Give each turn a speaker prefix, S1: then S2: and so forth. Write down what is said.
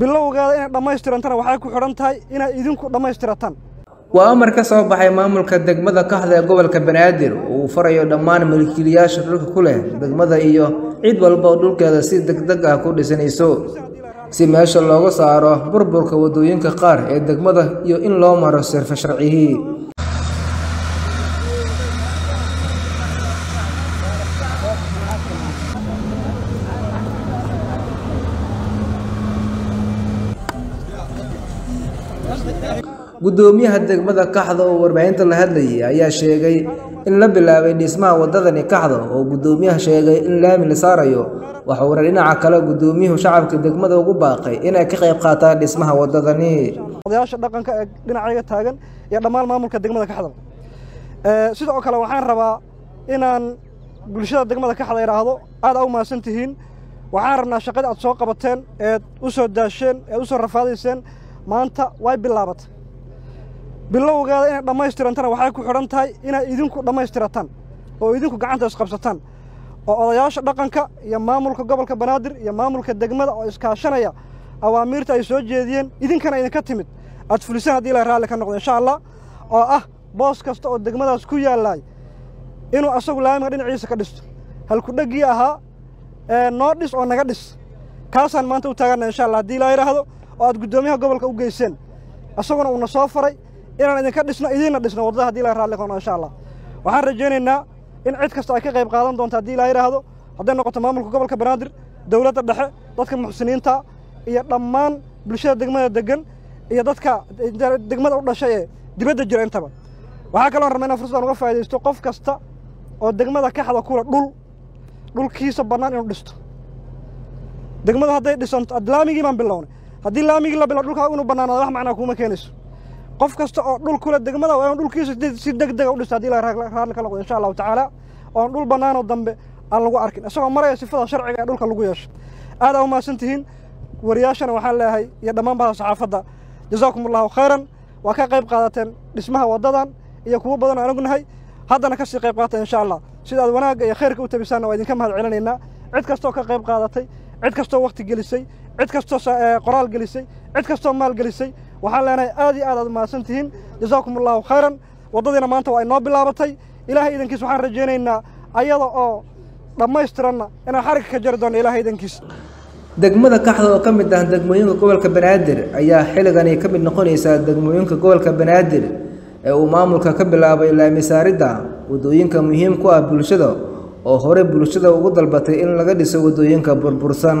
S1: bilowgeeda inay dhammaystirantana waxay ku xidhan tahay inay idinku dhammaystirataan
S2: waa amar ka soo baxay maamulka degmada kaxda ee gobolka banaadir oo uu farayo dhammaan milkiilayaasha dhulka ku leh degmada iyo cid walba oo dhulkeeda si degdeg ah ku dhisanayso si meesha looga saaro burburka waddooyinka qaar ee degmada iyo in loo maro sirfa sharcihii guddoomiyaha degmada kaxda oo warbaahinta la hadlayay ayaa sheegay in la bilaabay dhismaha waddadani kaxda oo guddoomiyaha sheegay in laami la saarayo. Waxa dhinaca kale guddoomiyuhu shacabka degmada ugu baaqay inay ka qayb qaataan dhismaha waddadani.
S1: Odayaasha dhaqanka ee dhinacayga taagan iyo dhammaan maamulka degmada kaxda. Sidoo kale waxaan rabaa inaan bulshada degmada kaxda idhaahdo aad aa u mahadsan tihiin waxaan rabnaa shaqadii aad soo qabateen eed u soo daasheen eed u soo rafaadayseen maanta way bilaabatay bilowgeeda inay dhammaystirantana waxay ku xidhan tahay inay idinku dhammaystirataan oo idinku gacanta isqabsataan oo odayaasha dhaqanka iyo maamulka gobolka banaadir iyo maamulka degmada oo iskaashanaya awaamiirta ay soo jeediyeen idinkana idinka timid. Aad fulisaan haddii ilahay raalli ka noqdo insha allah oo ah boos kasta oo degmadaas ku yaallaay inuu asagu laamiga dhinaciisa ka dhisto. Halkudheggii ahaa noo dhis oo naga dhis. Kaasaan maanta u taaganna insha allah haddii ilaa yidhaahdo oo aad guddoomiyaha gobolka u geyseen asaguna uuna soo faray inaan idinka dhisno idiinna dhisno waddada haddii ilahay raalli qono insha allah. Waxaan rajaynaynaa in cid kasta ay ka qayb qaadan doonto haddii ilaa yidhaahdo hadday noqoto maamulka gobolka banaadir dowladda dhexe dadka muxsiniinta iyo dhammaan bulshada degmada degan iyo dadka degmada u dhashay ee dibadda jira intaba. Waxaa kaloo rabna inaan fursadaan uga faa'idaysto qof kasta oo degmada kaxda kule dhul dhulkiisa bannaan inuu dhisto. Degmadu hadday dhisanto laamigii baan bilownay haddii laamigii la bilo dhulkaa inuu bannaanaado wax macnaa kuuma keenayso qof kasta oo dhul kule degmada waa inuu dhulkiisa si deg dega u dhisto haddii ilahay raalli ka noqdo insha allahu tacaala oon dhul bannaanoo dambe aan lagu arkin. Isagoo maraya sifada sharciga ee dhulka lagu yeesho. Aad aa u mahadsan tihiin wariyaashana waxaan leeyahay iyo dhammaan bahda saxaafadda. Jazaakum allahu khayran. Waa ka qayb qaadateen dhismaha waddadan iyo kuwo badan oo aan ognahay. Haddana ka sii qayb qaata insha allah sida aad wanaagga iyo khayrka u tabisaanna waa idinka mahad celinaynaa cid kastoo ka qayb qaadatay cid kastoo wakti gelisay cid kastoo qoraal gelisay cid kastoo maal gelisay waxaan leenahay aad iyo aad aad mahadsan tihiin. Jazaakum allahu khayran. Waddadiina maanta waa inoo bilaabatay. Ilaahay idankiis waxaan rajaynaynaa ayada oo dhammaystiranna inaan xarigga ka jari doonno ilahay idankiis
S2: degmada kaxda oo ka mid ah degmooyinka gobolka banaadir ayaa xilligani ka mid noqonaysaa degmooyinka gobolka banaadir ee uu maamulka ka bilaabay laami saaridda waddooyinka muhiim ku ah bulshada oo horey bulshada ugu dalbatay in laga dhiso waddooyinka burbursan